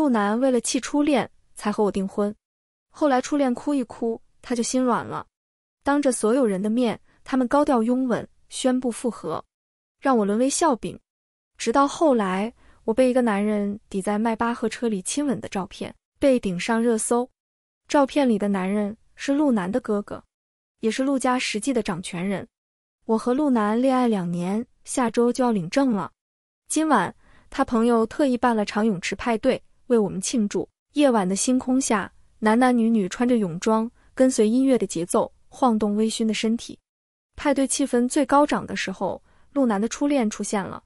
陆南为了气初恋才和我订婚，后来初恋哭一哭，他就心软了，当着所有人的面，他们高调拥吻，宣布复合，让我沦为笑柄。直到后来，我被一个男人抵在迈巴赫车里亲吻的照片被顶上热搜，照片里的男人是陆南的哥哥，也是陆家实际的掌权人。我和陆南恋爱两年，下周就要领证了。今晚，他朋友特意办了场泳池派对。为我们庆祝。夜晚的星空下，男男女女穿着泳装，跟随音乐的节奏，晃动微醺的身体。派对气氛最高涨的时候，陆南的初恋出现了。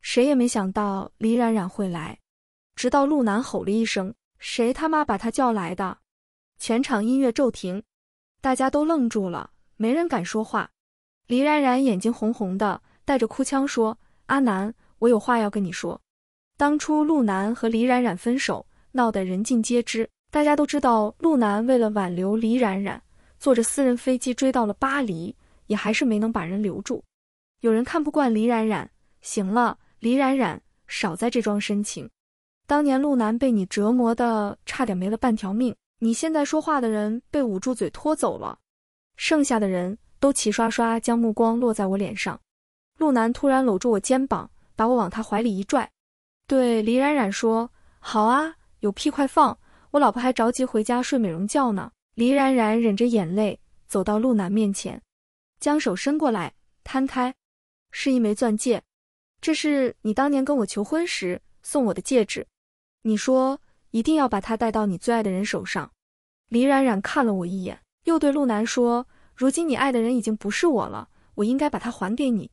谁也没想到李冉冉会来，直到陆南吼了一声：“谁他妈把他叫来的？”全场音乐骤停，大家都愣住了，没人敢说话。李冉冉眼睛红红的，带着哭腔说：“阿南，我有话要跟你说。”当初陆南和李冉冉分手，闹得人尽皆知。大家都知道，陆南为了挽留李冉冉，坐着私人飞机追到了巴黎，也还是没能把人留住。有人看不惯李冉冉，行了，李冉冉，少在这桩深情。当年陆南被你折磨的差点没了半条命，你现在说话的人被捂住嘴拖走了，剩下的人都齐刷刷将目光落在我脸上。陆南突然搂住我肩膀，把我往他怀里一拽。对李冉冉说：“好啊，有屁快放！我老婆还着急回家睡美容觉呢。”李冉冉忍着眼泪走到陆南面前，将手伸过来，摊开，是一枚钻戒。这是你当年跟我求婚时送我的戒指，你说一定要把它戴到你最爱的人手上。李冉冉看了我一眼，又对陆南说：“如今你爱的人已经不是我了，我应该把它还给你。”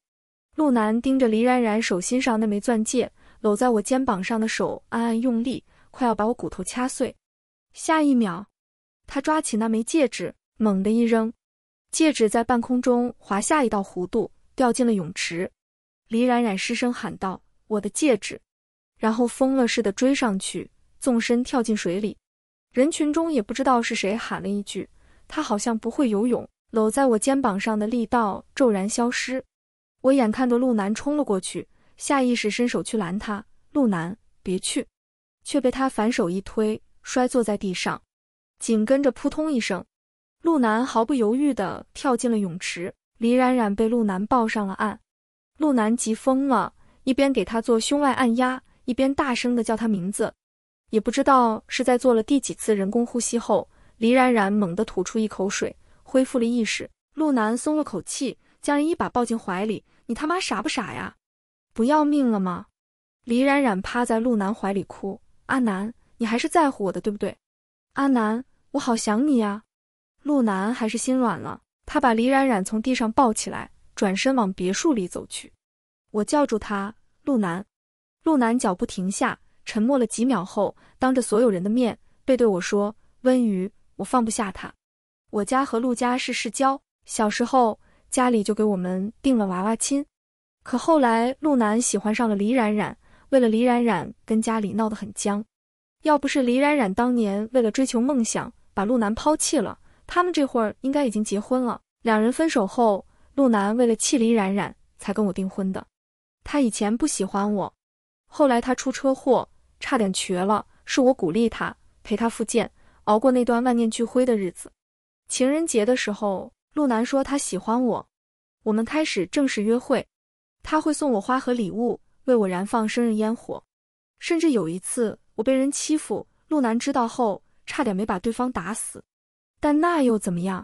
陆南盯着李冉冉手心上那枚钻戒。搂在我肩膀上的手暗暗用力，快要把我骨头掐碎。下一秒，他抓起那枚戒指，猛地一扔，戒指在半空中划下一道弧度，掉进了泳池。李冉冉失声喊道：“我的戒指！”然后疯了似的追上去，纵身跳进水里。人群中也不知道是谁喊了一句：“他好像不会游泳。”搂在我肩膀上的力道骤然消失。我眼看着陆南冲了过去。下意识伸手去拦他，陆南，别去，却被他反手一推，摔坐在地上。紧跟着扑通一声，陆南毫不犹豫地跳进了泳池。李冉冉被陆南抱上了岸，陆南急疯了，一边给他做胸外按压，一边大声地叫他名字。也不知道是在做了第几次人工呼吸后，李冉冉猛地吐出一口水，恢复了意识。陆南松了口气，将人一把抱进怀里：“你他妈傻不傻呀？”不要命了吗？李冉冉趴在陆南怀里哭。阿南，你还是在乎我的，对不对？阿南，我好想你呀。陆南还是心软了，他把李冉冉从地上抱起来，转身往别墅里走去。我叫住他，陆南。陆南脚步停下，沉默了几秒后，当着所有人的面背对我说：“温瑜，我放不下他。我家和陆家是世交，小时候家里就给我们定了娃娃亲。”可后来，陆南喜欢上了李冉冉，为了李冉冉跟家里闹得很僵。要不是李冉冉当年为了追求梦想把陆南抛弃了，他们这会儿应该已经结婚了。两人分手后，陆南为了气李冉冉才跟我订婚的。他以前不喜欢我，后来他出车祸差点瘸了，是我鼓励他陪他复健，熬过那段万念俱灰的日子。情人节的时候，陆南说他喜欢我，我们开始正式约会。他会送我花和礼物，为我燃放生日烟火，甚至有一次我被人欺负，陆南知道后差点没把对方打死，但那又怎么样？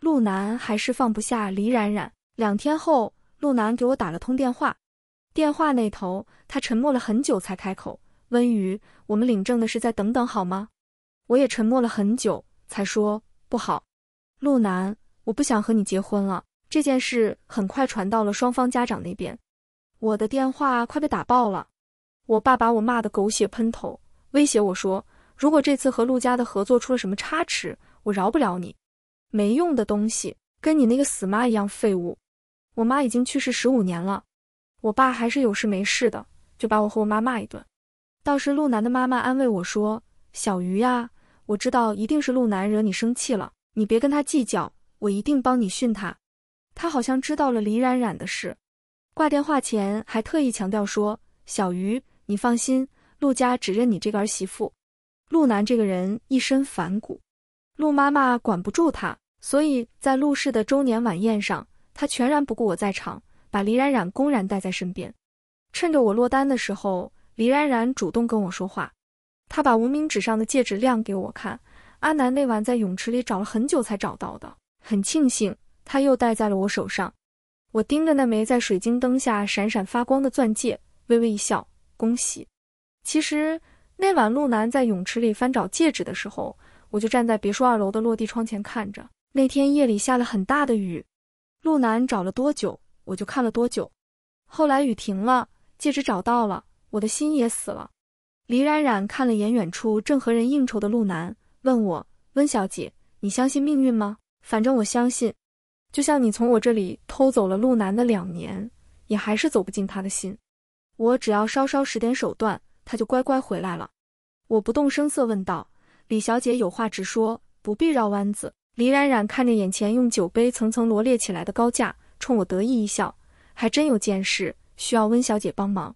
陆南还是放不下李冉冉。两天后，陆南给我打了通电话，电话那头他沉默了很久才开口：“温瑜，我们领证的事再等等好吗？”我也沉默了很久才说：“不好，陆南，我不想和你结婚了。”这件事很快传到了双方家长那边，我的电话快被打爆了。我爸把我骂得狗血喷头，威胁我说：“如果这次和陆家的合作出了什么差池，我饶不了你，没用的东西，跟你那个死妈一样废物。”我妈已经去世十五年了，我爸还是有事没事的，就把我和我妈骂一顿。倒是陆南的妈妈安慰我说：“小鱼呀，我知道一定是陆南惹你生气了，你别跟他计较，我一定帮你训他。”他好像知道了李冉冉的事，挂电话前还特意强调说：“小鱼，你放心，陆家只认你这个儿媳妇。陆南这个人一身反骨，陆妈妈管不住他，所以在陆氏的周年晚宴上，他全然不顾我在场，把李冉冉公然带在身边。趁着我落单的时候，李冉冉主动跟我说话，他把无名指上的戒指亮给我看。阿南那晚在泳池里找了很久才找到的，很庆幸他又戴在了我手上。我盯着那枚在水晶灯下闪闪发光的钻戒，微微一笑，恭喜。其实那晚陆南在泳池里翻找戒指的时候，我就站在别墅二楼的落地窗前看着。那天夜里下了很大的雨，陆南找了多久，我就看了多久。后来雨停了，戒指找到了，我的心也死了。李冉冉看了眼远处正和人应酬的陆南。问我温小姐，你相信命运吗？反正我相信，就像你从我这里偷走了陆南的两年，也还是走不进他的心。我只要稍稍使点手段，他就乖乖回来了。我不动声色问道：“李小姐有话直说，不必绕弯子。”李冉冉看着眼前用酒杯层层罗列起来的高架，冲我得意一笑：“还真有件事需要温小姐帮忙。”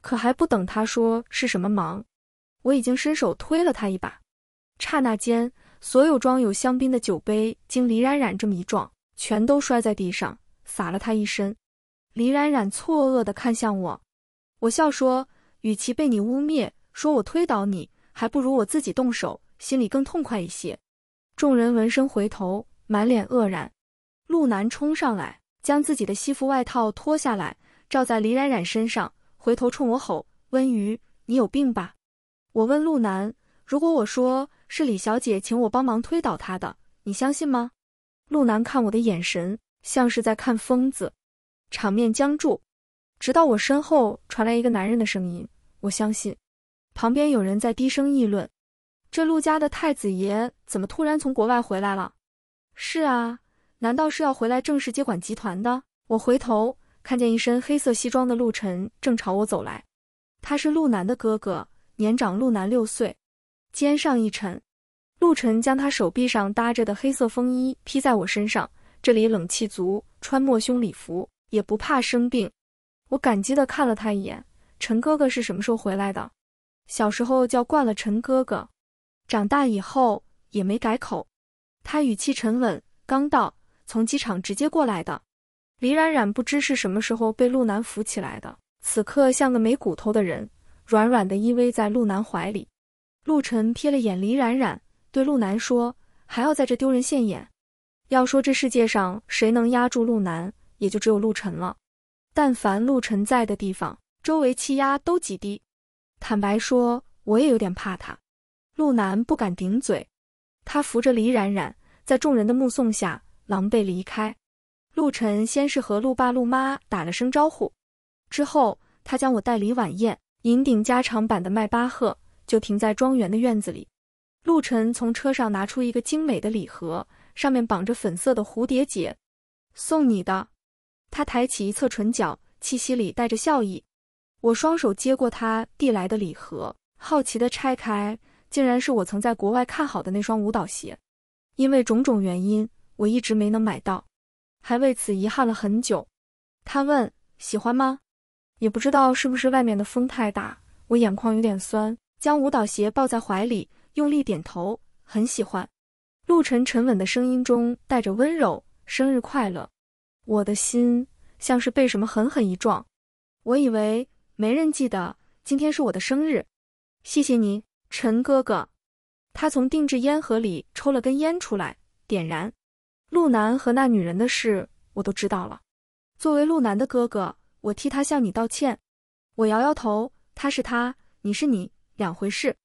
可还不等他说是什么忙，我已经伸手推了他一把。刹那间，所有装有香槟的酒杯经李冉冉这么一撞，全都摔在地上，洒了他一身。李冉冉错愕地看向我，我笑说：“与其被你污蔑，说我推倒你，还不如我自己动手，心里更痛快一些。”众人闻声回头，满脸愕然。陆南冲上来，将自己的西服外套脱下来，罩在李冉冉身上，回头冲我吼：“温瑜，你有病吧？”我问陆南：“如果我说……”是李小姐请我帮忙推倒他的，你相信吗？陆南看我的眼神像是在看疯子，场面僵住，直到我身后传来一个男人的声音：“我相信。”旁边有人在低声议论：“这陆家的太子爷怎么突然从国外回来了？”“是啊，难道是要回来正式接管集团的？”我回头看见一身黑色西装的陆晨正朝我走来，他是陆南的哥哥，年长陆南六岁。肩上一沉，陆晨将他手臂上搭着的黑色风衣披在我身上。这里冷气足，穿抹胸礼服也不怕生病。我感激地看了他一眼。陈哥哥是什么时候回来的？小时候叫惯了陈哥哥，长大以后也没改口。他语气沉稳，刚到，从机场直接过来的。李冉冉不知是什么时候被陆南扶起来的，此刻像个没骨头的人，软软的依偎在陆南怀里。陆晨瞥了眼李冉冉，对陆南说：“还要在这丢人现眼？要说这世界上谁能压住陆南，也就只有陆晨了。但凡陆晨在的地方，周围气压都极低。坦白说，我也有点怕他。”陆南不敢顶嘴，他扶着李冉冉，在众人的目送下狼狈离开。陆晨先是和陆爸陆妈打了声招呼，之后他将我带离晚宴，银顶加长版的迈巴赫。就停在庄园的院子里。陆晨从车上拿出一个精美的礼盒，上面绑着粉色的蝴蝶结，送你的。他抬起一侧唇角，气息里带着笑意。我双手接过他递来的礼盒，好奇地拆开，竟然是我曾在国外看好的那双舞蹈鞋。因为种种原因，我一直没能买到，还为此遗憾了很久。他问：“喜欢吗？”也不知道是不是外面的风太大，我眼眶有点酸。将舞蹈鞋抱在怀里，用力点头，很喜欢。陆晨沉稳的声音中带着温柔：“生日快乐！”我的心像是被什么狠狠一撞。我以为没人记得今天是我的生日。谢谢你，陈哥哥。他从定制烟盒里抽了根烟出来，点燃。陆南和那女人的事我都知道了。作为陆南的哥哥，我替他向你道歉。我摇摇头，他是他，你是你。两回事。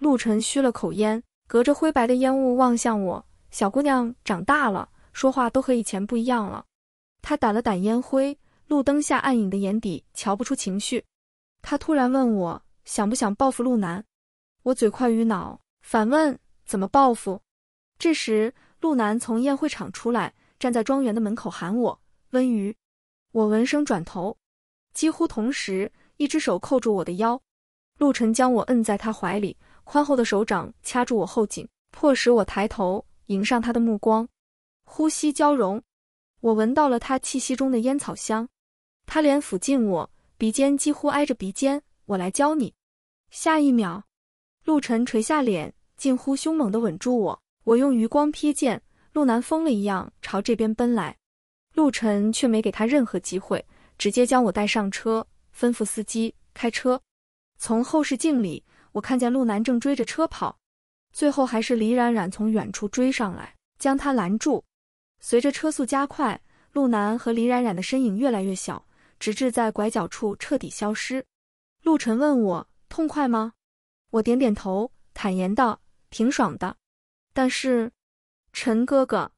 陆晨吁了口烟，隔着灰白的烟雾望向我。小姑娘长大了，说话都和以前不一样了。他掸了掸烟灰，路灯下暗影的眼底瞧不出情绪。他突然问我想不想报复陆南。我嘴快于脑，反问怎么报复。这时，陆南从宴会场出来，站在庄园的门口喊我温瑜。我闻声转头，几乎同时，一只手扣住我的腰。陆晨将我摁在他怀里，宽厚的手掌掐住我后颈，迫使我抬头迎上他的目光，呼吸交融。我闻到了他气息中的烟草香，他脸抚近我，鼻尖几乎挨着鼻尖。我来教你。下一秒，陆晨垂下脸，近乎凶猛地吻住我。我用余光瞥见，陆南疯了一样朝这边奔来，陆晨却没给他任何机会，直接将我带上车，吩咐司机开车。从后视镜里，我看见陆南正追着车跑，最后还是李冉冉从远处追上来，将他拦住。随着车速加快，陆南和李冉冉的身影越来越小，直至在拐角处彻底消失。陆晨问我痛快吗？我点点头，坦言道：“挺爽的。”但是，陈哥哥，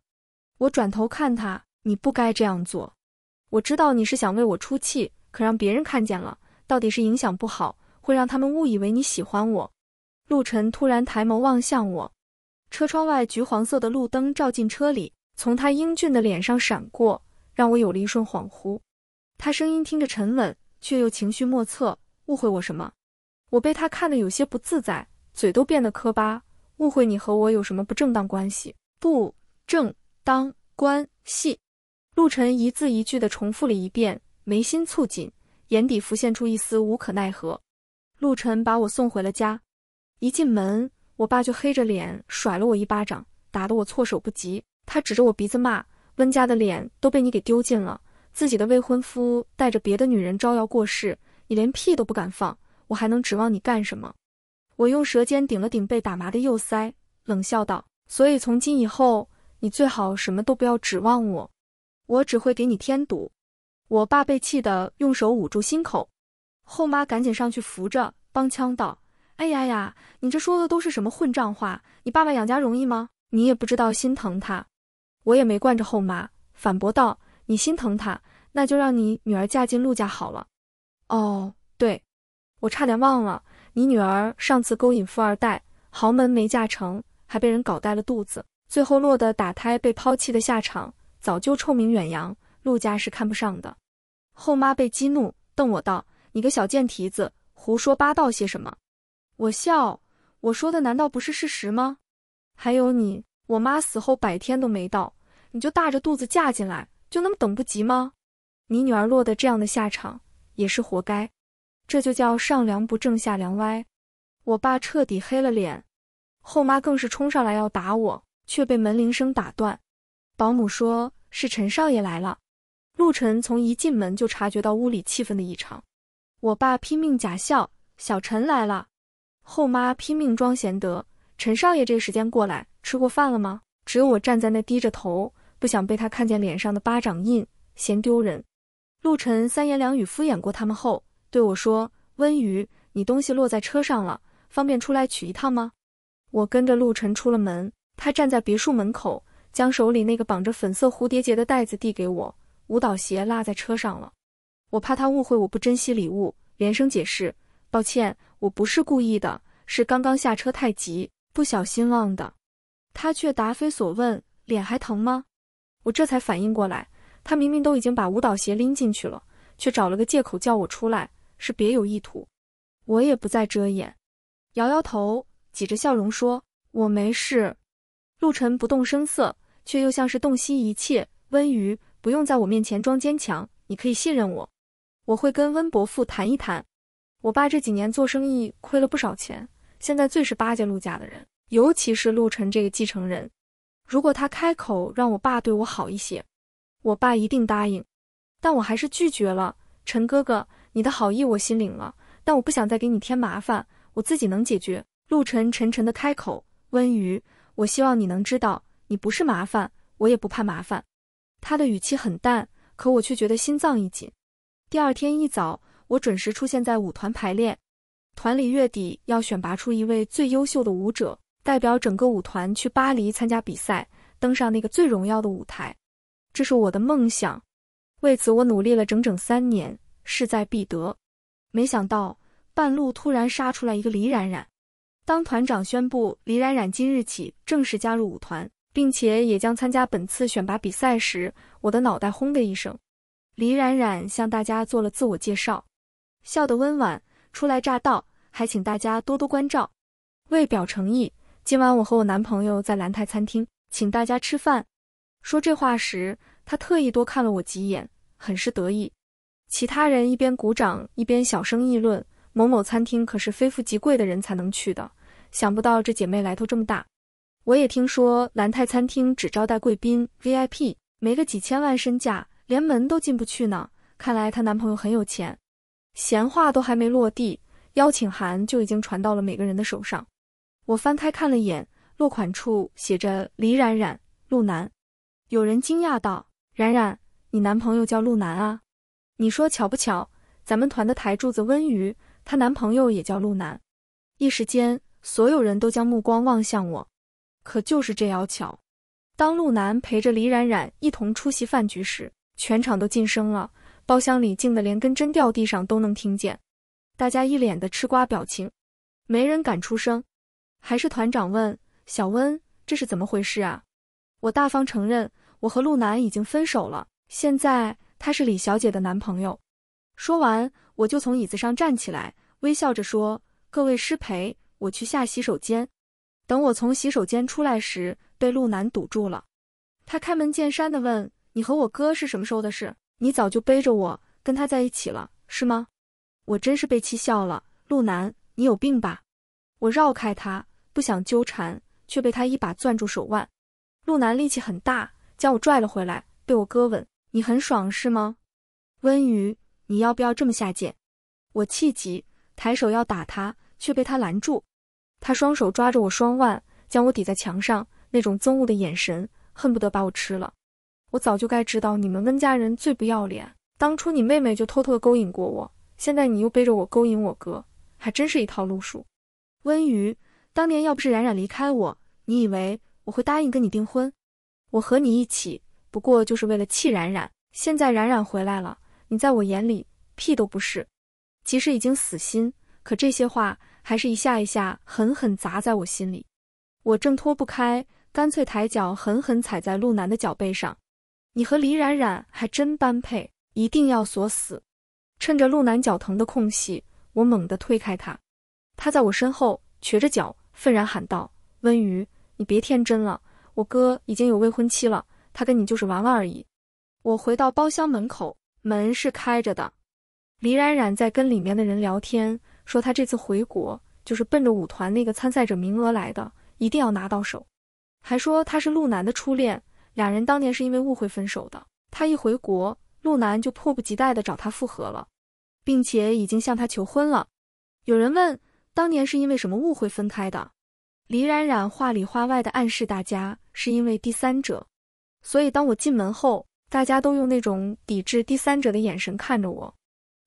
我转头看他，你不该这样做。我知道你是想为我出气，可让别人看见了，到底是影响不好，会让他们误以为你喜欢我。陆晨突然抬眸望向我，车窗外橘黄色的路灯照进车里，从他英俊的脸上闪过，让我有了一瞬恍惚。他声音听着沉稳，却又情绪莫测。误会我什么？我被他看得有些不自在，嘴都变得磕巴。误会你和我有什么不正当关系？不正当关系。陆晨一字一句地重复了一遍，眉心蹙紧，眼底浮现出一丝无可奈何。陆晨把我送回了家，一进门，我爸就黑着脸甩了我一巴掌，打得我措手不及。他指着我鼻子骂：“温家的脸都被你给丢尽了，自己的未婚夫带着别的女人招摇过市，你连屁都不敢放，我还能指望你干什么？”我用舌尖顶了顶被打麻的右腮，冷笑道：“所以从今以后，你最好什么都不要指望我，我只会给你添堵。”我爸被气得用手捂住心口，后妈赶紧上去扶着，帮腔道：“哎呀呀，你这说的都是什么混账话？你爸爸养家容易吗？你也不知道心疼他。”我也没惯着后妈，反驳道：“你心疼他，那就让你女儿嫁进陆家好了。”哦，对，我差点忘了。你女儿上次勾引富二代，豪门没嫁成，还被人搞大了肚子，最后落得打胎被抛弃的下场，早就臭名远扬，陆家是看不上的。后妈被激怒，瞪我道：“你个小贱蹄子，胡说八道些什么？”我笑：“我说的难道不是事实吗？还有你，我妈死后百天都没到，你就大着肚子嫁进来，就那么等不及吗？你女儿落得这样的下场，也是活该。”这就叫上梁不正下梁歪，我爸彻底黑了脸，后妈更是冲上来要打我，却被门铃声打断。保姆说是陈少爷来了。陆晨从一进门就察觉到屋里气氛的异常，我爸拼命假笑：“小陈来了。”后妈拼命装贤德：“陈少爷这时间过来，吃过饭了吗？”只有我站在那低着头，不想被他看见脸上的巴掌印，嫌丢人。陆晨三言两语敷衍过他们后。对我说：“温瑜，你东西落在车上了，方便出来取一趟吗？”我跟着陆晨出了门，他站在别墅门口，将手里那个绑着粉色蝴蝶结的袋子递给我。舞蹈鞋落在车上了，我怕他误会我不珍惜礼物，连声解释：“抱歉，我不是故意的，是刚刚下车太急，不小心忘的。”他却答非所问：“脸还疼吗？”我这才反应过来，他明明都已经把舞蹈鞋拎进去了，却找了个借口叫我出来。是别有意图，我也不再遮掩，摇摇头，挤着笑容说：“我没事。”陆晨不动声色，却又像是洞悉一切。温瑜，不用在我面前装坚强，你可以信任我，我会跟温伯父谈一谈。我爸这几年做生意亏了不少钱，现在最是巴结陆家的人，尤其是陆晨这个继承人。如果他开口让我爸对我好一些，我爸一定答应，但我还是拒绝了。陈哥哥。你的好意我心领了，但我不想再给你添麻烦，我自己能解决。陆晨沉沉的开口：“温瑜，我希望你能知道，你不是麻烦，我也不怕麻烦。”他的语气很淡，可我却觉得心脏一紧。第二天一早，我准时出现在舞团排练。团里月底要选拔出一位最优秀的舞者，代表整个舞团去巴黎参加比赛，登上那个最荣耀的舞台。这是我的梦想，为此我努力了整整三年。势在必得，没想到半路突然杀出来一个李冉冉。当团长宣布李冉冉今日起正式加入舞团，并且也将参加本次选拔比赛时，我的脑袋轰的一声。李冉冉向大家做了自我介绍，笑得温婉，初来乍到，还请大家多多关照。为表诚意，今晚我和我男朋友在兰台餐厅，请大家吃饭。说这话时，他特意多看了我几眼，很是得意。其他人一边鼓掌一边小声议论，某某餐厅可是非富即贵的人才能去的。想不到这姐妹来头这么大。我也听说兰泰餐厅只招待贵宾 VIP，没个几千万身价，连门都进不去呢。看来她男朋友很有钱。闲话都还没落地，邀请函就已经传到了每个人的手上。我翻开看了眼，落款处写着李冉冉，陆南。有人惊讶道：“冉冉，你男朋友叫陆南啊？你说巧不巧？咱们团的台柱子温瑜，她男朋友也叫陆南。”一时间，所有人都将目光望向我。可就是这要巧，当陆南陪着李冉冉一同出席饭局时，全场都噤声了。包厢里静得连根针掉地上都能听见，大家一脸的吃瓜表情，没人敢出声。还是团长问小温：“这是怎么回事啊？”我大方承认，我和陆南已经分手了，现在他是李小姐的男朋友。说完，我就从椅子上站起来，微笑着说：“各位失陪，我去下洗手间。”等我从洗手间出来时，被陆南堵住了。他开门见山的问：“你和我哥是什么时候的事？你早就背着我跟他在一起了，是吗？”我真是被气笑了。陆南，你有病吧？我绕开他。不想纠缠，却被他一把攥住手腕。陆南力气很大，将我拽了回来，被我哥吻。你很爽是吗？温瑜，你要不要这么下贱？我气急，抬手要打他，却被他拦住。他双手抓着我双腕，将我抵在墙上，那种憎恶的眼神，恨不得把我吃了。我早就该知道你们温家人最不要脸。当初你妹妹就偷偷的勾引过我，现在你又背着我勾引我哥，还真是一套路数。温瑜。当年要不是冉冉离开我，你以为我会答应跟你订婚？我和你一起不过就是为了气冉冉。现在冉冉回来了，你在我眼里屁都不是。即使已经死心，可这些话还是一下一下狠狠砸在我心里。我挣脱不开，干脆抬脚狠狠踩在陆南的脚背上。你和李冉冉还真般配，一定要锁死。趁着陆南脚疼的空隙，我猛地推开他，他在我身后瘸着脚。愤然喊道：“温瑜，你别天真了，我哥已经有未婚妻了，他跟你就是玩玩而已。”我回到包厢门口，门是开着的。李冉冉在跟里面的人聊天，说他这次回国就是奔着舞团那个参赛者名额来的，一定要拿到手。还说他是陆南的初恋，俩人当年是因为误会分手的。他一回国，陆南就迫不及待地找他复合了，并且已经向他求婚了。有人问。当年是因为什么误会分开的？李冉冉话里话外的暗示大家是因为第三者，所以当我进门后，大家都用那种抵制第三者的眼神看着我，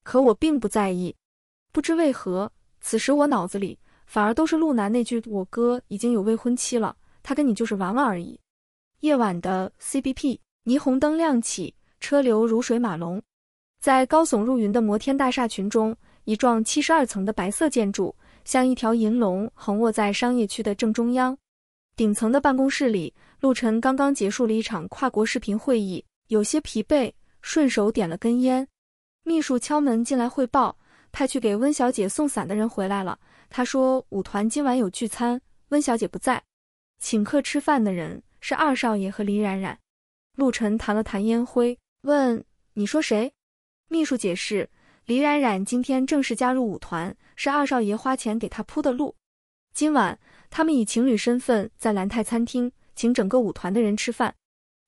可我并不在意。不知为何，此时我脑子里反而都是陆南那句“我哥已经有未婚妻了，他跟你就是玩玩而已”。夜晚的 CBP，霓虹灯亮起，车流如水马龙，在高耸入云的摩天大厦群中，一幢七十二层的白色建筑。像一条银龙横卧在商业区的正中央，顶层的办公室里，陆晨刚刚结束了一场跨国视频会议，有些疲惫，顺手点了根烟。秘书敲门进来汇报，派去给温小姐送伞的人回来了。他说舞团今晚有聚餐，温小姐不在，请客吃饭的人是二少爷和李冉冉。陆晨弹了弹烟灰，问：“你说谁？”秘书解释。李冉冉今天正式加入舞团，是二少爷花钱给她铺的路。今晚他们以情侣身份在兰泰餐厅请整个舞团的人吃饭。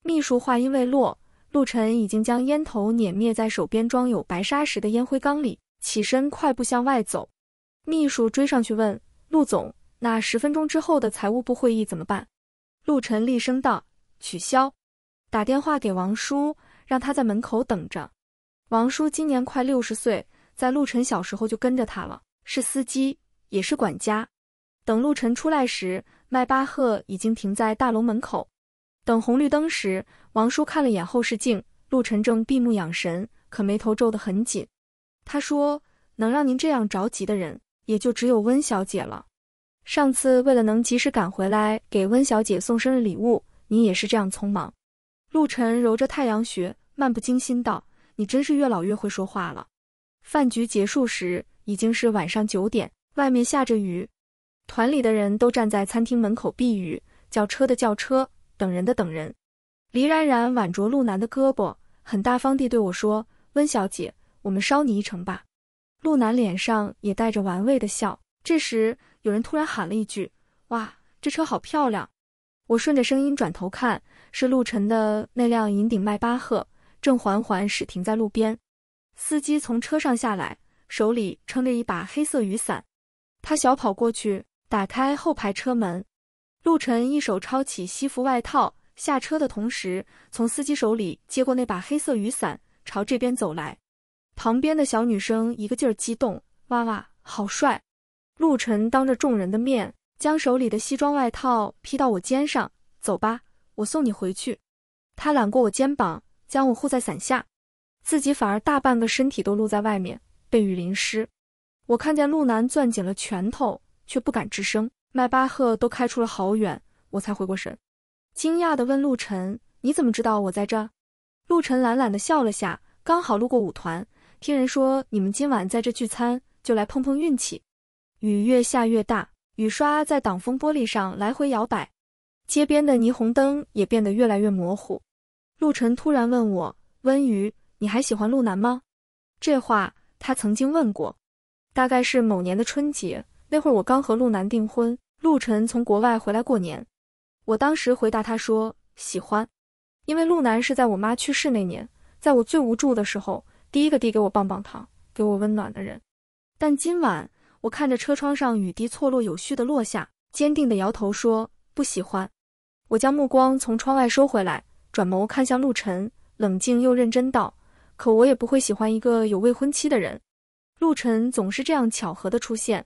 秘书话音未落，陆晨已经将烟头碾灭在手边装有白砂石的烟灰缸里，起身快步向外走。秘书追上去问陆总：“那十分钟之后的财务部会议怎么办？”陆晨厉声道：“取消，打电话给王叔，让他在门口等着。”王叔今年快六十岁，在陆晨小时候就跟着他了，是司机，也是管家。等陆晨出来时，迈巴赫已经停在大楼门口。等红绿灯时，王叔看了眼后视镜，陆晨正闭目养神，可眉头皱得很紧。他说：“能让您这样着急的人，也就只有温小姐了。上次为了能及时赶回来给温小姐送生日礼物，你也是这样匆忙。”陆晨揉着太阳穴，漫不经心道。你真是越老越会说话了。饭局结束时已经是晚上九点，外面下着雨，团里的人都站在餐厅门口避雨，叫车的叫车，等人的等人。黎冉冉挽着陆南的胳膊，很大方地对我说：“温小姐，我们捎你一程吧。”陆南脸上也带着玩味的笑。这时，有人突然喊了一句：“哇，这车好漂亮！”我顺着声音转头看，是陆晨的那辆银顶迈巴赫，正缓缓驶停在路边。司机从车上下来，手里撑着一把黑色雨伞。他小跑过去，打开后排车门。陆晨一手抄起西服外套，下车的同时，从司机手里接过那把黑色雨伞，朝这边走来。旁边的小女生一个劲儿激动：“哇哇，好帅！”陆晨当着众人的面，将手里的西装外套披到我肩上。走吧，我送你回去。他揽过我肩膀，将我护在伞下，自己反而大半个身体都露在外面，被雨淋湿。我看见陆南攥紧了拳头，却不敢吱声。迈巴赫都开出了好远，我才回过神，惊讶地问陆晨：“你怎么知道我在这？”陆晨懒懒地笑了下：“刚好路过舞团，听人说你们今晚在这聚餐，就来碰碰运气。”雨越下越大，雨刷在挡风玻璃上来回摇摆，街边的霓虹灯也变得越来越模糊。陆晨突然问我：“温瑜，你还喜欢陆南吗？”这话他曾经问过，大概是某年的春节，那会儿我刚和陆南订婚。陆晨从国外回来过年，我当时回答他说喜欢，因为陆南是在我妈去世那年，在我最无助的时候，第一个递给我棒棒糖、给我温暖的人。但今晚，我看着车窗上雨滴错落有序的落下，坚定的摇头说不喜欢。我将目光从窗外收回来，转眸看向陆晨，冷静又认真道：“可我也不会喜欢一个有未婚妻的人。”陆晨总是这样巧合的出现，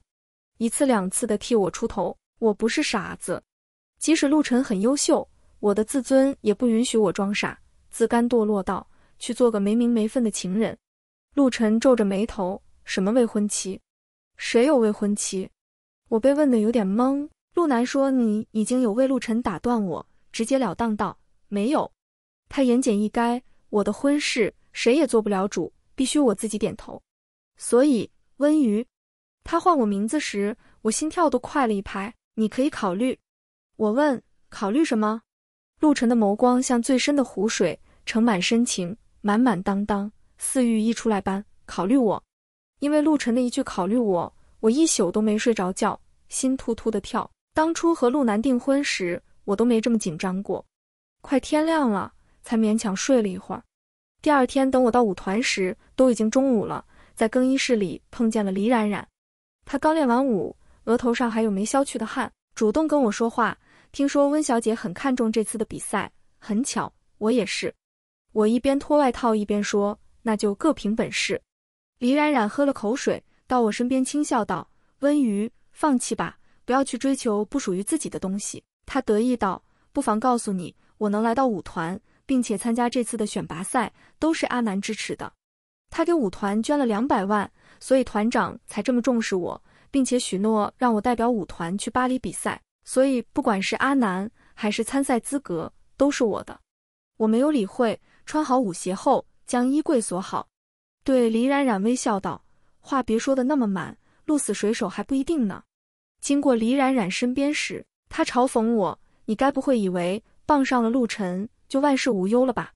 一次两次的替我出头。我不是傻子，即使陆晨很优秀，我的自尊也不允许我装傻，自甘堕落到去做个没名没分的情人。陆晨皱着眉头，什么未婚妻？谁有未婚妻？我被问的有点懵。陆南说：“你已经有。”魏陆晨打断我，直截了当道：“没有。”他言简意赅：“我的婚事谁也做不了主，必须我自己点头。所以温瑜，他唤我名字时，我心跳都快了一拍。”你可以考虑，我问考虑什么？陆晨的眸光像最深的湖水，盛满深情，满满当当，似欲溢出来般。考虑我，因为陆晨的一句考虑我，我一宿都没睡着觉，心突突的跳。当初和陆南订婚时，我都没这么紧张过。快天亮了，才勉强睡了一会儿。第二天等我到舞团时，都已经中午了，在更衣室里碰见了李冉冉，她刚练完舞。额头上还有没消去的汗，主动跟我说话。听说温小姐很看重这次的比赛，很巧，我也是。我一边脱外套一边说：“那就各凭本事。”李冉冉喝了口水，到我身边轻笑道：“温瑜，放弃吧，不要去追求不属于自己的东西。”他得意道：“不妨告诉你，我能来到舞团，并且参加这次的选拔赛，都是阿南支持的。他给舞团捐了两百万，所以团长才这么重视我。”并且许诺让我代表舞团去巴黎比赛，所以不管是阿南还是参赛资格都是我的。我没有理会，穿好舞鞋后将衣柜锁好，对李冉冉微笑道：“话别说的那么满，鹿死谁手还不一定呢。”经过李冉冉身边时，他嘲讽我：“你该不会以为傍上了陆晨就万事无忧了吧？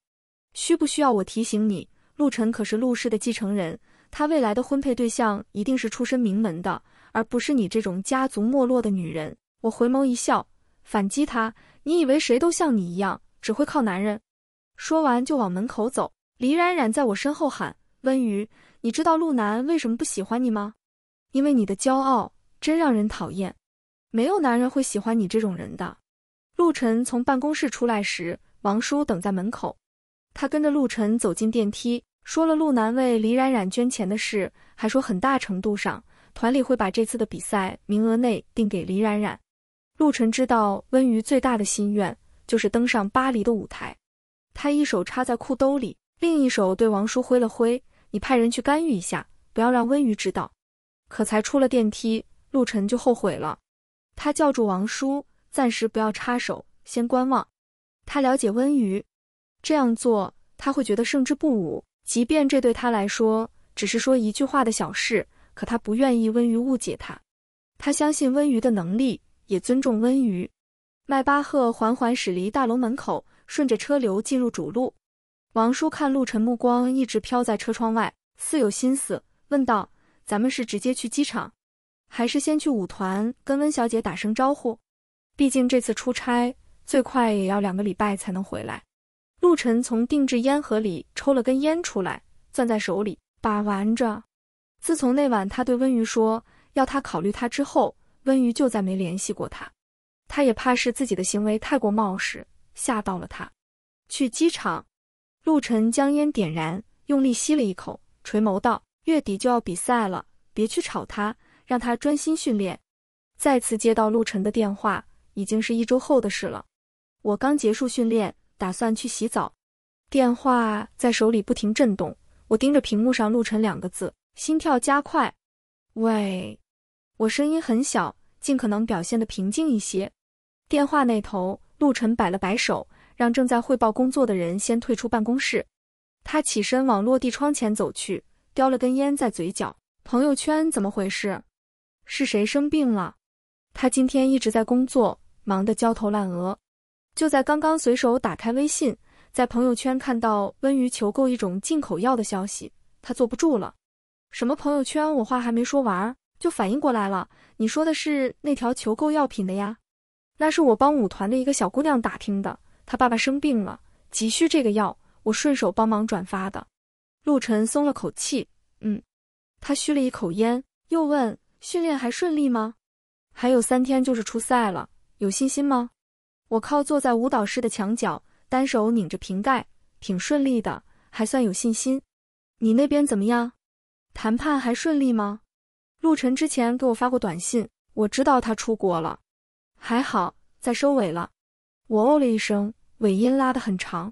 需不需要我提醒你，陆晨可是陆氏的继承人，他未来的婚配对象一定是出身名门的。”而不是你这种家族没落的女人。我回眸一笑，反击他：“你以为谁都像你一样，只会靠男人？”说完就往门口走。李冉冉在我身后喊：“温瑜，你知道陆南为什么不喜欢你吗？因为你的骄傲真让人讨厌，没有男人会喜欢你这种人的。”陆晨从办公室出来时，王叔等在门口。他跟着陆晨走进电梯，说了陆南为李冉冉捐钱的事，还说很大程度上。团里会把这次的比赛名额内定给李冉冉。陆晨知道温瑜最大的心愿就是登上巴黎的舞台，他一手插在裤兜里，另一手对王叔挥了挥：“你派人去干预一下，不要让温瑜知道。”可才出了电梯，陆晨就后悔了。他叫住王叔：“暂时不要插手，先观望。”他了解温瑜，这样做他会觉得胜之不武，即便这对他来说只是说一句话的小事。可他不愿意温瑜误解他，他相信温瑜的能力，也尊重温瑜。迈巴赫缓缓驶离大楼门口，顺着车流进入主路。王叔看陆晨，目光一直飘在车窗外，似有心思，问道：“咱们是直接去机场，还是先去舞团跟温小姐打声招呼？毕竟这次出差最快也要两个礼拜才能回来。陆晨从定制烟盒里抽了根烟出来，攥在手里把玩着。自从那晚他对温瑜说要他考虑他之后，温瑜就再没联系过他。他也怕是自己的行为太过冒失，吓到了他。去机场，陆晨将烟点燃，用力吸了一口，垂眸道：“月底就要比赛了，别去吵他，让他专心训练。”再次接到陆晨的电话，已经是一周后的事了。我刚结束训练。打算去洗澡，电话在手里不停震动。我盯着屏幕上“陆晨”两个字，心跳加快。喂，我声音很小，尽可能表现的平静一些。电话那头，陆晨摆了摆手，让正在汇报工作的人先退出办公室。他起身往落地窗前走去，叼了根烟在嘴角。朋友圈怎么回事？是谁生病了？他今天一直在工作，忙得焦头烂额。就在刚刚，随手打开微信，在朋友圈看到温瑜求购一种进口药的消息，他坐不住了。什么朋友圈？我话还没说完，就反应过来了。你说的是那条求购药品的呀？那是我帮舞团的一个小姑娘打听的，她爸爸生病了，急需这个药，我顺手帮忙转发的。陆晨松了口气，嗯。他吁了一口烟，又问：训练还顺利吗？还有三天就是出赛了，有信心吗？我靠坐在舞蹈室的墙角，单手拧着瓶盖，挺顺利的，还算有信心。你那边怎么样？谈判还顺利吗？陆晨之前给我发过短信，我知道他出国了，还好在收尾了。我哦了一声，尾音拉得很长。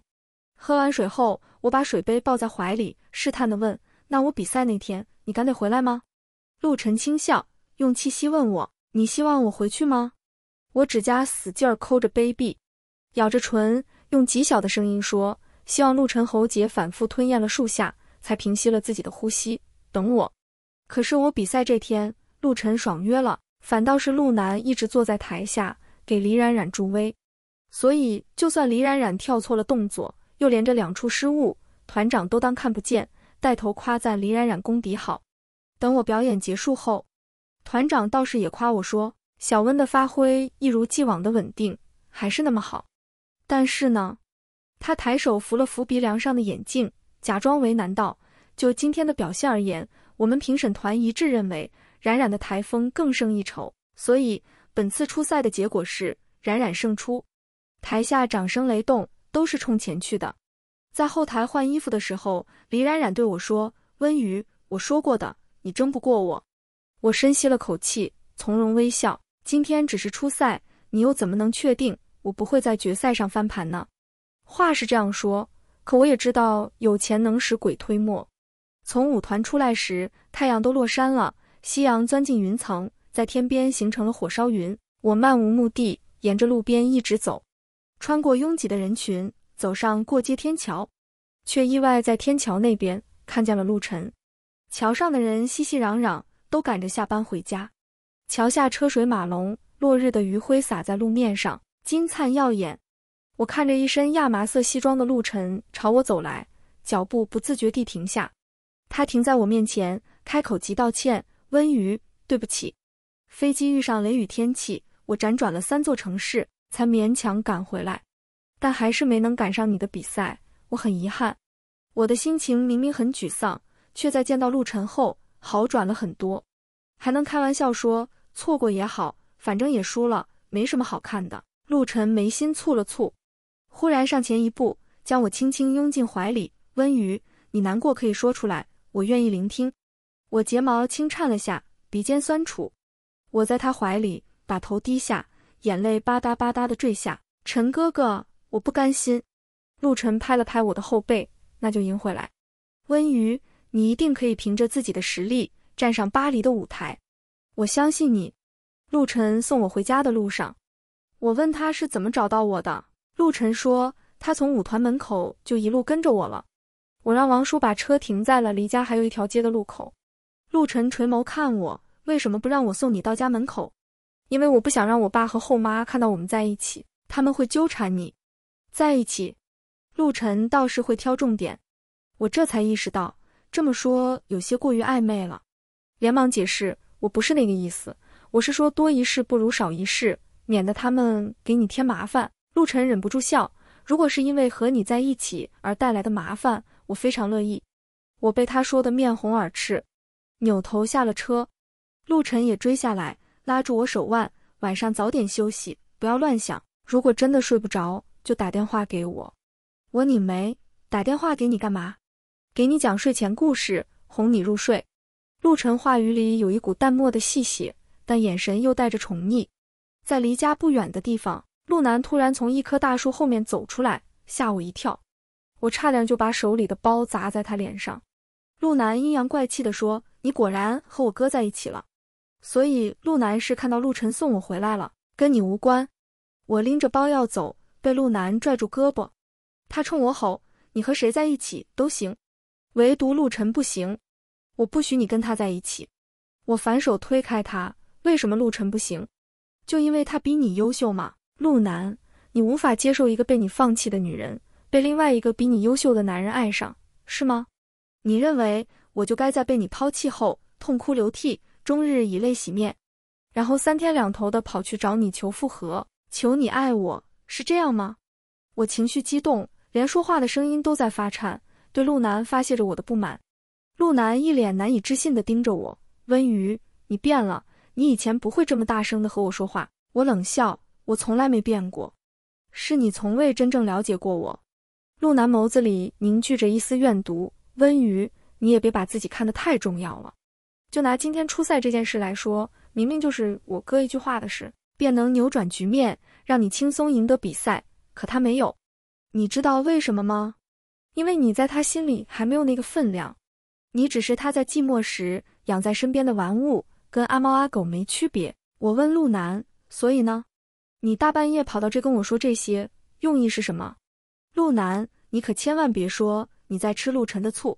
喝完水后，我把水杯抱在怀里，试探地问：“那我比赛那天，你敢得回来吗？”陆晨轻笑，用气息问我：“你希望我回去吗？”我指甲使劲儿抠着杯壁，咬着唇，用极小的声音说：“希望陆晨喉结反复吞咽了数下，才平息了自己的呼吸，等我。”可是我比赛这天，陆晨爽约了，反倒是陆南一直坐在台下给李冉冉助威。所以，就算李冉冉跳错了动作，又连着两处失误，团长都当看不见，带头夸赞李冉冉功底好。等我表演结束后，团长倒是也夸我说。小温的发挥一如既往的稳定，还是那么好。但是呢，他抬手扶了扶鼻梁上的眼镜，假装为难道：“就今天的表现而言，我们评审团一致认为冉冉的台风更胜一筹，所以本次初赛的结果是冉冉胜出。”台下掌声雷动，都是冲钱去的。在后台换衣服的时候，李冉冉对我说：“温瑜，我说过的，你争不过我。”我深吸了口气，从容微笑。今天只是初赛，你又怎么能确定我不会在决赛上翻盘呢？话是这样说，可我也知道有钱能使鬼推磨。从舞团出来时，太阳都落山了，夕阳钻进云层，在天边形成了火烧云。我漫无目的沿着路边一直走，穿过拥挤的人群，走上过街天桥，却意外在天桥那边看见了陆晨。桥上的人熙熙攘攘，都赶着下班回家。桥下车水马龙，落日的余晖洒在路面上，金灿耀眼。我看着一身亚麻色西装的陆晨朝我走来，脚步不自觉地停下。他停在我面前，开口即道歉：“温瑜，对不起。”飞机遇上雷雨天气，我辗转了三座城市，才勉强赶回来，但还是没能赶上你的比赛，我很遗憾。我的心情明明很沮丧，却在见到陆晨后好转了很多，还能开玩笑说。错过也好，反正也输了，没什么好看的。陆晨眉心蹙了蹙，忽然上前一步，将我轻轻拥进怀里。温瑜，你难过可以说出来，我愿意聆听。我睫毛轻颤了下，鼻尖酸楚。我在他怀里，把头低下，眼泪吧嗒吧嗒的坠下。陈哥哥，我不甘心。陆晨拍了拍我的后背，那就赢回来。温瑜，你一定可以凭着自己的实力站上巴黎的舞台。我相信你。陆晨送我回家的路上，我问他是怎么找到我的。陆晨说，他从舞团门口就一路跟着我了。我让王叔把车停在了离家还有一条街的路口。陆晨垂眸看我，为什么不让我送你到家门口？因为我不想让我爸和后妈看到我们在一起，他们会纠缠你。在一起，陆晨倒是会挑重点。我这才意识到，这么说有些过于暧昧了。连忙解释：“我不是那个意思，我是说多一事不如少一事，免得他们给你添麻烦。”陆晨忍不住笑：“如果是因为和你在一起而带来的麻烦，我非常乐意。”我被他说得面红耳赤，扭头下了车。陆晨也追下来，拉住我手腕：“晚上早点休息，不要乱想。如果真的睡不着，就打电话给我。”我拧眉：“打电话给你干嘛？给你讲睡前故事，哄你入睡。”陆晨话语里有一股淡漠的戏谑，但眼神又带着宠溺。在离家不远的地方。陆南突然从一棵大树后面走出来，吓我一跳，我差点就把手里的包砸在他脸上。陆南阴阳怪气地说：“你果然和我哥在一起了，所以陆南是看到陆晨送我回来了，跟你无关。”我拎着包要走，被陆南拽住胳膊，他冲我吼：“你和谁在一起都行，唯独陆晨不行，我不许你跟他在一起。”我反手推开他：“为什么陆晨不行？就因为他比你优秀吗？”陆南，你无法接受一个被你放弃的女人被另外一个比你优秀的男人爱上，是吗？你认为我就该在被你抛弃后痛哭流涕，终日以泪洗面，然后三天两头的跑去找你求复合，求你爱我，是这样吗？我情绪激动，连说话的声音都在发颤，对陆南发泄着我的不满。陆南一脸难以置信的盯着我，温瑜，你变了，你以前不会这么大声的和我说话。我冷笑。我从来没变过，是你从未真正了解过我。陆南眸子里凝聚着一丝怨毒。温瑜，你也别把自己看得太重要了。就拿今天出赛这件事来说，明明就是我哥一句话的事，便能扭转局面，让你轻松赢得比赛。可他没有，你知道为什么吗？因为你在他心里还没有那个分量，你只是他在寂寞时养在身边的玩物，跟阿猫阿狗没区别。我问陆南，所以呢？你大半夜跑到这跟我说这些，用意是什么？陆南，你可千万别说你在吃陆晨的醋。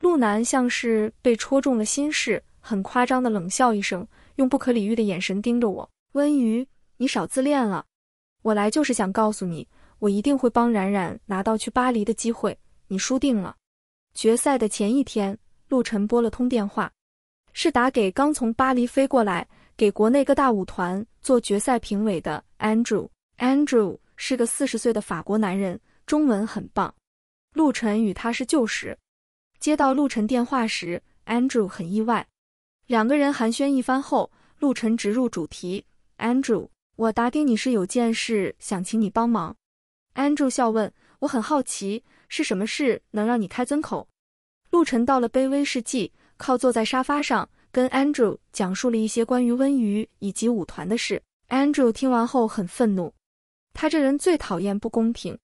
陆南像是被戳中了心事，很夸张的冷笑一声，用不可理喻的眼神盯着我。温瑜，你少自恋了。我来就是想告诉你，我一定会帮冉冉拿到去巴黎的机会。你输定了。决赛的前一天，陆晨拨了通电话，是打给刚从巴黎飞过来。给国内各大舞团做决赛评委的 Andrew，Andrew 是个四十岁的法国男人，中文很棒。陆晨与他是旧识。接到陆晨电话时，Andrew 很意外。两个人寒暄一番后，陆晨直入主题：“Andrew，我打给你是有件事想请你帮忙。”Andrew 笑问：“我很好奇，是什么事能让你开尊口？”陆晨倒了杯威士忌，靠坐在沙发上。跟 Andrew 讲述了一些关于温瑜以及舞团的事。Andrew 听完后很愤怒，他这人最讨厌不公平。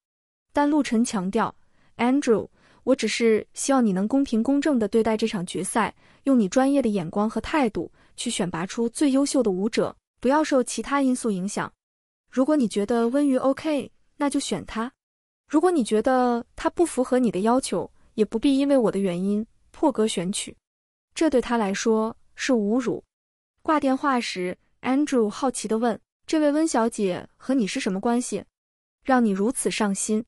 但陆晨强调，Andrew，我只是希望你能公平公正地对待这场决赛，用你专业的眼光和态度去选拔出最优秀的舞者，不要受其他因素影响。如果你觉得温瑜 OK，那就选他；如果你觉得他不符合你的要求，也不必因为我的原因破格选取。这对他来说。是侮辱。挂电话时，Andrew 好奇地问：“这位温小姐和你是什么关系？让你如此上心？”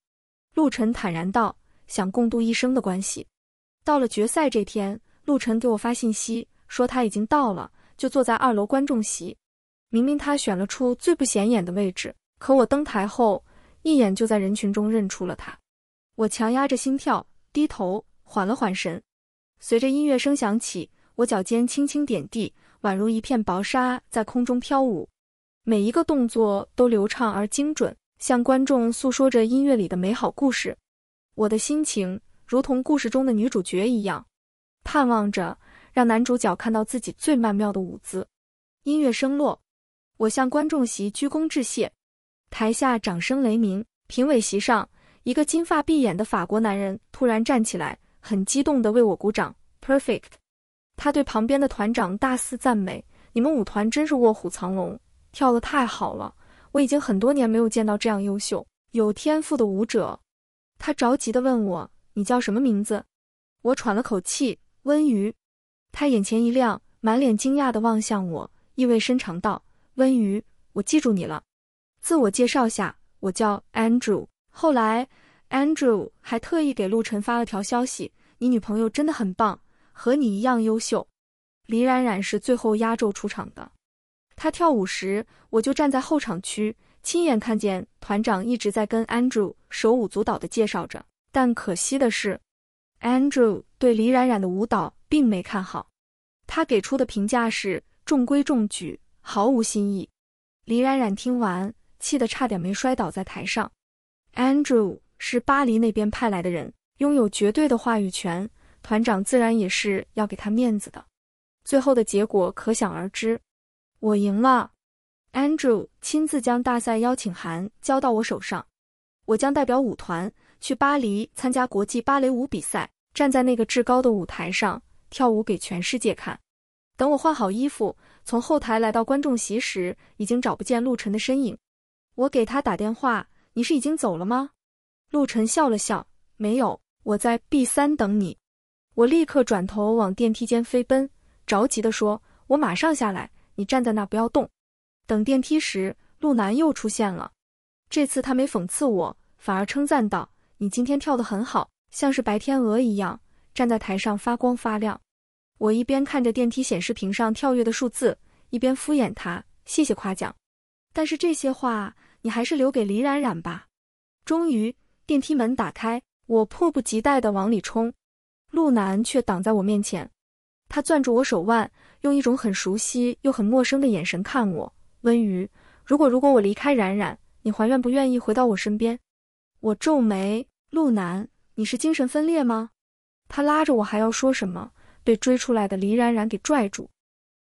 陆晨坦然道：“想共度一生的关系。”到了决赛这天，陆晨给我发信息说他已经到了，就坐在二楼观众席。明明他选了处最不显眼的位置，可我登台后一眼就在人群中认出了他。我强压着心跳，低头缓了缓神，随着音乐声响起。我脚尖轻轻点地，宛如一片薄纱在空中飘舞，每一个动作都流畅而精准，向观众诉说着音乐里的美好故事。我的心情如同故事中的女主角一样，盼望着让男主角看到自己最曼妙的舞姿。音乐声落，我向观众席鞠躬致谢，台下掌声雷鸣。评委席上，一个金发碧眼的法国男人突然站起来，很激动地为我鼓掌。Perfect。他对旁边的团长大肆赞美：“你们舞团真是卧虎藏龙，跳得太好了！我已经很多年没有见到这样优秀、有天赋的舞者。”他着急地问我：“你叫什么名字？”我喘了口气：“温瑜。”他眼前一亮，满脸惊讶地望向我，意味深长道：“温瑜，我记住你了。”自我介绍下，我叫 Andrew。后来，Andrew 还特意给陆晨发了条消息：“你女朋友真的很棒。”和你一样优秀，李冉冉是最后压轴出场的。她跳舞时，我就站在后场区，亲眼看见团长一直在跟 Andrew 手舞足蹈地介绍着。但可惜的是，Andrew 对李冉冉的舞蹈并没看好，他给出的评价是中规中矩，毫无新意。李冉冉听完，气得差点没摔倒在台上。Andrew 是巴黎那边派来的人，拥有绝对的话语权，团长自然也是要给他面子的。最后的结果可想而知，我赢了。Andrew 亲自将大赛邀请函交到我手上，我将代表舞团去巴黎参加国际芭蕾舞比赛，站在那个至高的舞台上跳舞给全世界看。等我换好衣服，从后台来到观众席时，已经找不见陆晨的身影。我给他打电话：“你是已经走了吗？”陆晨笑了笑：“没有，我在 B 三等你。”我立刻转头往电梯间飞奔。着急地说：“我马上下来，你站在那不要动。”等电梯时，陆南又出现了。这次他没讽刺我，反而称赞道：“你今天跳得很好，像是白天鹅一样，站在台上发光发亮。”我一边看着电梯显示屏上跳跃的数字，一边敷衍他：“谢谢夸奖，但是这些话你还是留给李冉冉吧。”终于，电梯门打开，我迫不及待地往里冲，陆南却挡在我面前。他攥住我手腕，用一种很熟悉又很陌生的眼神看我。温瑜，如果如果我离开冉冉，你还愿不愿意回到我身边？我皱眉。陆南，你是精神分裂吗？他拉着我还要说什么，被追出来的李冉冉给拽住。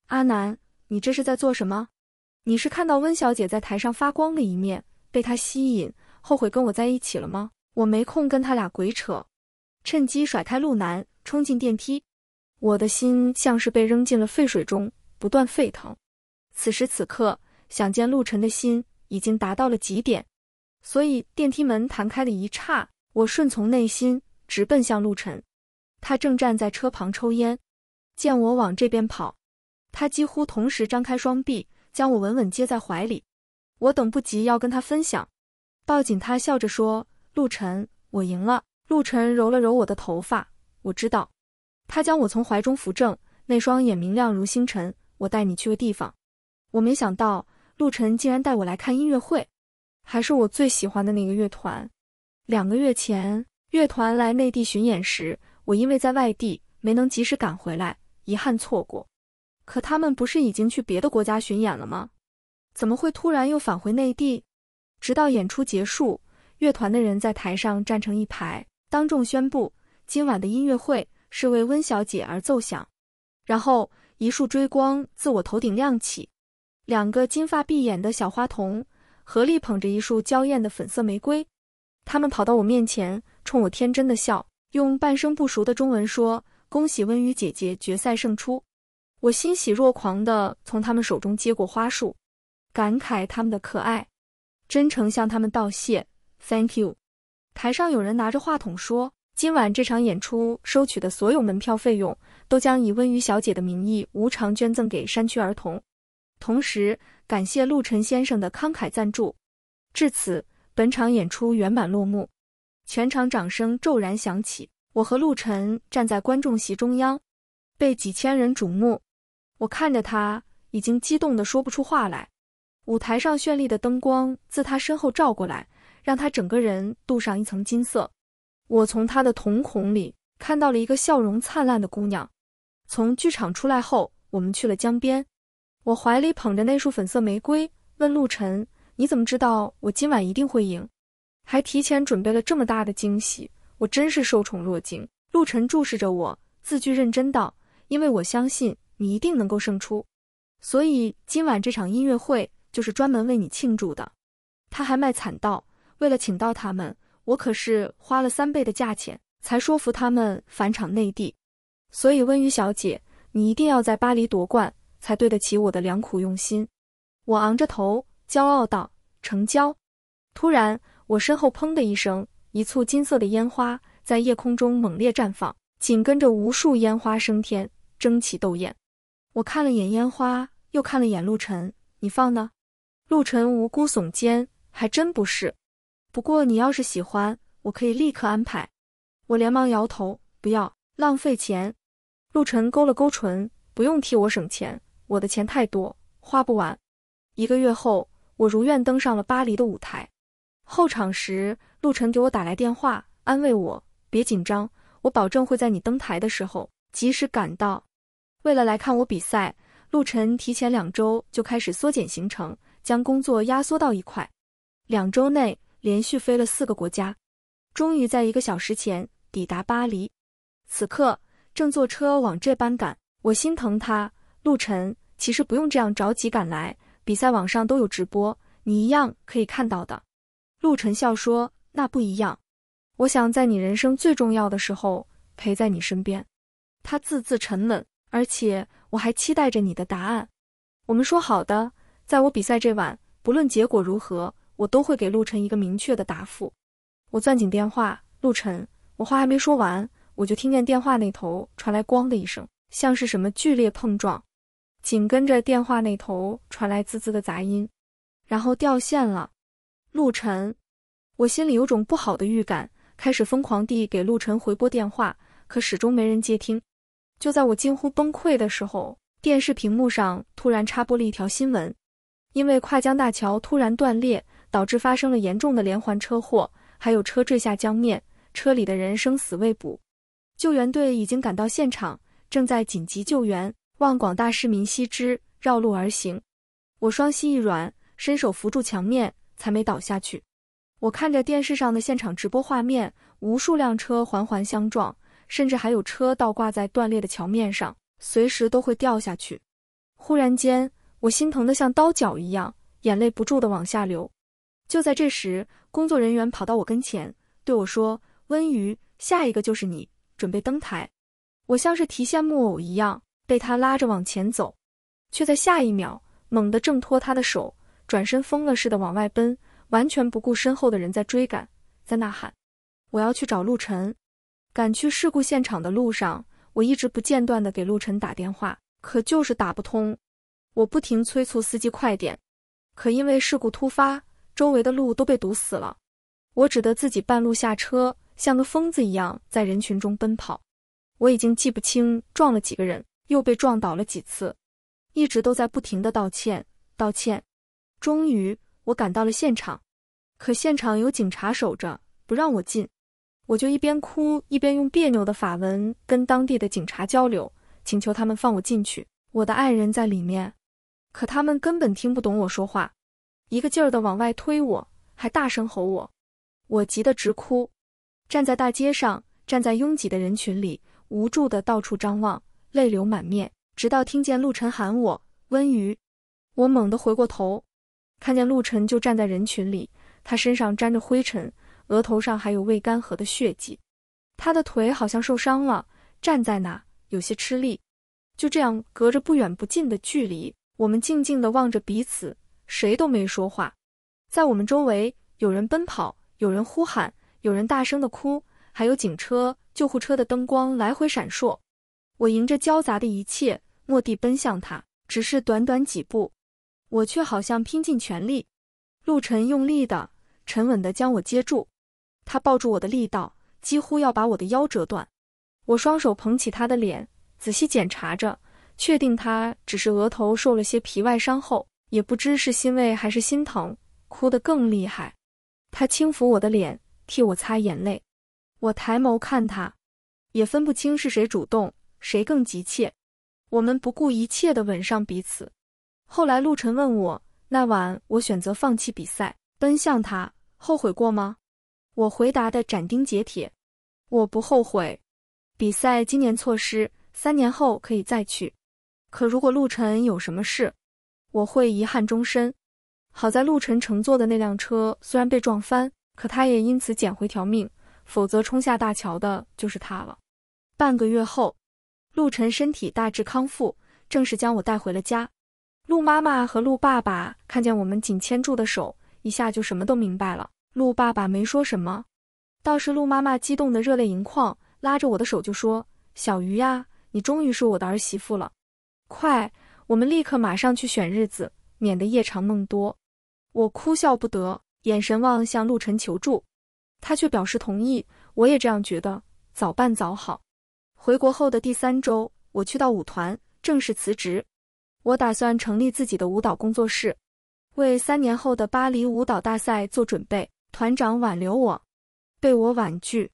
阿南，你这是在做什么？你是看到温小姐在台上发光的一面，被她吸引，后悔跟我在一起了吗？我没空跟他俩鬼扯，趁机甩开陆南，冲进电梯。我的心像是被扔进了沸水中，不断沸腾。此时此刻，想见陆晨的心已经达到了极点，所以电梯门弹开的一刹，我顺从内心，直奔向陆晨。他正站在车旁抽烟，见我往这边跑，他几乎同时张开双臂，将我稳稳接在怀里。我等不及要跟他分享，抱紧他，笑着说：“陆晨，我赢了。”陆晨揉了揉我的头发，我知道。他将我从怀中扶正，那双眼明亮如星辰。我带你去个地方。我没想到陆晨竟然带我来看音乐会，还是我最喜欢的那个乐团。两个月前，乐团来内地巡演时，我因为在外地没能及时赶回来，遗憾错过。可他们不是已经去别的国家巡演了吗？怎么会突然又返回内地？直到演出结束，乐团的人在台上站成一排，当众宣布今晚的音乐会。是为温小姐而奏响，然后一束追光自我头顶亮起，两个金发碧眼的小花童合力捧着一束娇艳的粉色玫瑰，他们跑到我面前，冲我天真的笑，用半生不熟的中文说：“恭喜温雨姐姐决赛胜出。”我欣喜若狂地从他们手中接过花束，感慨他们的可爱，真诚向他们道谢：“Thank you。”台上有人拿着话筒说。今晚这场演出收取的所有门票费用，都将以温雨小姐的名义无偿捐赠给山区儿童，同时感谢陆晨先生的慷慨赞助。至此，本场演出圆满落幕，全场掌声骤然响起。我和陆晨站在观众席中央，被几千人瞩目。我看着他，已经激动得说不出话来。舞台上绚丽的灯光自他身后照过来，让他整个人镀上一层金色。我从他的瞳孔里看到了一个笑容灿烂的姑娘。从剧场出来后，我们去了江边。我怀里捧着那束粉色玫瑰，问陆晨：“你怎么知道我今晚一定会赢？还提前准备了这么大的惊喜？”我真是受宠若惊。陆晨注视着我，字句认真道：“因为我相信你一定能够胜出，所以今晚这场音乐会就是专门为你庆祝的。”他还卖惨道：“为了请到他们。”我可是花了三倍的价钱才说服他们返场内地，所以温瑜小姐，你一定要在巴黎夺冠，才对得起我的良苦用心。我昂着头，骄傲道：“成交！”突然，我身后砰的一声，一簇金色的烟花在夜空中猛烈绽放，紧跟着无数烟花升天，争奇斗艳。我看了眼烟花，又看了眼陆晨，你放呢？陆晨无辜耸肩，还真不是。不过你要是喜欢，我可以立刻安排。我连忙摇头，不要浪费钱。陆晨勾了勾唇，不用替我省钱，我的钱太多，花不完。一个月后，我如愿登上了巴黎的舞台。候场时，陆晨给我打来电话，安慰我：“别紧张，我保证会在你登台的时候及时赶到。”为了来看我比赛，陆晨提前两周就开始缩减行程，将工作压缩到一块。两周内连续飞了四个国家，终于在一个小时前抵达巴黎。此刻正坐车往这班赶，我心疼他。陆晨，其实不用这样着急赶来，比赛网上都有直播，你一样可以看到的。陆晨笑说：“那不一样，我想在你人生最重要的时候陪在你身边。”他字字沉稳，而且我还期待着你的答案。我们说好的，在我比赛这晚，不论结果如何，我都会给陆晨一个明确的答复。我攥紧电话，陆晨，我话还没说完，我就听见电话那头传来“咣”的一声，像是什么剧烈碰撞，紧跟着电话那头传来滋滋的杂音，然后掉线了。陆晨，我心里有种不好的预感，开始疯狂地给陆晨回拨电话，可始终没人接听。就在我近乎崩溃的时候，电视屏幕上突然插播了一条新闻：因为跨江大桥突然断裂，导致发生了严重的连环车祸，还有车坠下江面，车里的人生死未卜。救援队已经赶到现场，正在紧急救援，望广大市民悉知，绕路而行。我双膝一软，伸手扶住墙面。才没倒下去。我看着电视上的现场直播画面，无数辆车环环相撞，甚至还有车倒挂在断裂的桥面上，随时都会掉下去。忽然间，我心疼的像刀绞一样，眼泪不住的往下流。就在这时，工作人员跑到我跟前，对我说：“温瑜，下一个就是你，准备登台。”我像是提线木偶一样，被他拉着往前走，却在下一秒猛地挣脱他的手。转身疯了似的往外奔，完全不顾身后的人在追赶，在呐喊：“我要去找陆晨！”赶去事故现场的路上，我一直不间断地给陆晨打电话，可就是打不通。我不停催促司机快点，可因为事故突发，周围的路都被堵死了，我只得自己半路下车，像个疯子一样在人群中奔跑。我已经记不清撞了几个人，又被撞倒了几次，一直都在不停地道歉，道歉。终于，我赶到了现场，可现场有警察守着，不让我进。我就一边哭一边用别扭的法文跟当地的警察交流，请求他们放我进去。我的爱人在里面，可他们根本听不懂我说话，一个劲儿的往外推我，还大声吼我。我急得直哭，站在大街上，站在拥挤的人群里，无助的到处张望，泪流满面，直到听见陆晨喊我温瑜，我猛地回过头。看见陆晨就站在人群里，他身上沾着灰尘，额头上还有未干涸的血迹，他的腿好像受伤了，站在那有些吃力。就这样隔着不远不近的距离，我们静静地望着彼此，谁都没说话。在我们周围，有人奔跑，有人呼喊，有人大声的哭，还有警车、救护车的灯光来回闪烁。我迎着交杂的一切，蓦地奔向他，只是短短几步。我却好像拼尽全力，陆晨用力的、沉稳的将我接住，他抱住我的力道几乎要把我的腰折断。我双手捧起他的脸，仔细检查着，确定他只是额头受了些皮外伤后，也不知是欣慰还是心疼，哭得更厉害。他轻抚我的脸，替我擦眼泪。我抬眸看他，也分不清是谁主动，谁更急切。我们不顾一切地吻上彼此。后来，陆晨问我，那晚我选择放弃比赛，奔向他，后悔过吗？我回答的斩钉截铁，我不后悔。比赛今年错失，三年后可以再去。可如果陆晨有什么事，我会遗憾终身。好在陆晨乘坐的那辆车虽然被撞翻，可他也因此捡回条命，否则冲下大桥的就是他了。半个月后，陆晨身体大致康复，正式将我带回了家。陆妈妈和陆爸爸看见我们紧牵住的手，一下就什么都明白了。陆爸爸没说什么，倒是陆妈妈激动得热泪盈眶，拉着我的手就说：“小鱼呀，你终于是我的儿媳妇了！快，我们立刻马上去选日子，免得夜长梦多。”我哭笑不得，眼神望向陆晨求助，他却表示同意。我也这样觉得，早办早好。回国后的第三周，我去到舞团。正式辞职。我打算成立自己的舞蹈工作室，为三年后的巴黎舞蹈大赛做准备。团长挽留我，被我婉拒。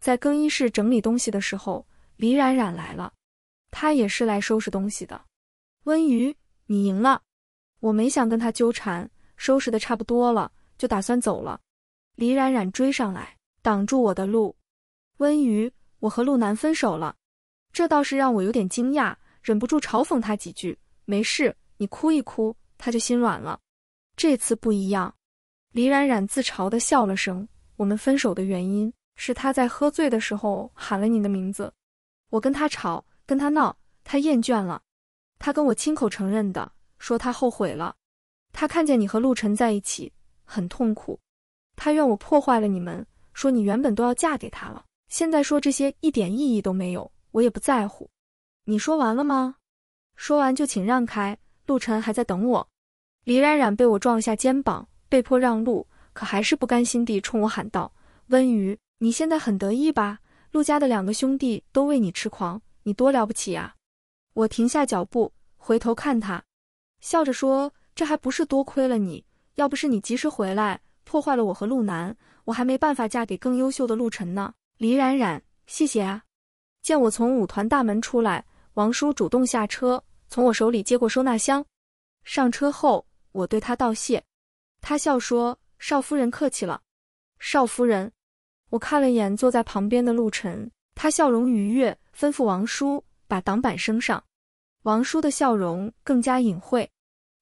在更衣室整理东西的时候，李冉冉来了。他也是来收拾东西的。温瑜，你赢了。我没想跟他纠缠，收拾的差不多了，就打算走了。李冉冉追上来，挡住我的路。温瑜，我和陆南分手了。这倒是让我有点惊讶，忍不住嘲讽他几句。没事，你哭一哭，他就心软了。这次不一样。李冉冉自嘲的笑了声。我们分手的原因是他在喝醉的时候喊了你的名字。我跟他吵，跟他闹，他厌倦了。他跟我亲口承认的，说他后悔了。他看见你和陆晨在一起，很痛苦。他怨我破坏了你们，说你原本都要嫁给他了。现在说这些一点意义都没有，我也不在乎。你说完了吗？说完就请让开，陆晨还在等我。李冉冉被我撞了下肩膀。被迫让路，可还是不甘心地冲我喊道：“温瑜，你现在很得意吧？陆家的两个兄弟都为你痴狂，你多了不起呀！”我停下脚步，回头看他，笑着说：“这还不是多亏了你，要不是你及时回来，破坏了我和陆南，我还没办法嫁给更优秀的陆晨呢。”李冉冉，谢谢啊！见我从舞团大门出来，王叔主动下车，从我手里接过收纳箱。上车后，我对他道谢。他笑说：“少夫人客气了。”少夫人，我看了眼坐在旁边的陆晨，他笑容愉悦，吩咐王叔把挡板升上。王叔的笑容更加隐晦。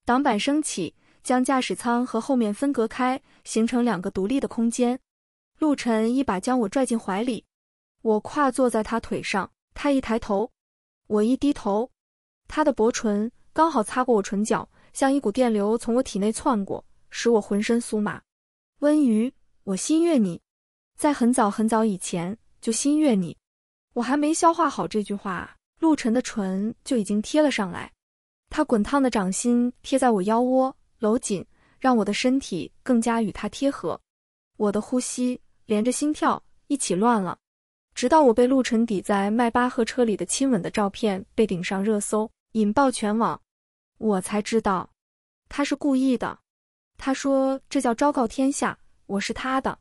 挡板升起，将驾驶舱和后面分隔开，形成两个独立的空间。陆晨一把将我拽进怀里，我跨坐在他腿上，他一抬头，我一低头，他的薄唇刚好擦过我唇角，像一股电流从我体内窜过。使我浑身酥麻，温瑜，我心悦你，在很早很早以前就心悦你。我还没消化好这句话，陆晨的唇就已经贴了上来，他滚烫的掌心贴在我腰窝，搂紧，让我的身体更加与他贴合。我的呼吸连着心跳一起乱了，直到我被陆晨抵在迈巴赫车里的亲吻的照片被顶上热搜，引爆全网，我才知道他是故意的。他说：“这叫昭告天下，我是他的。”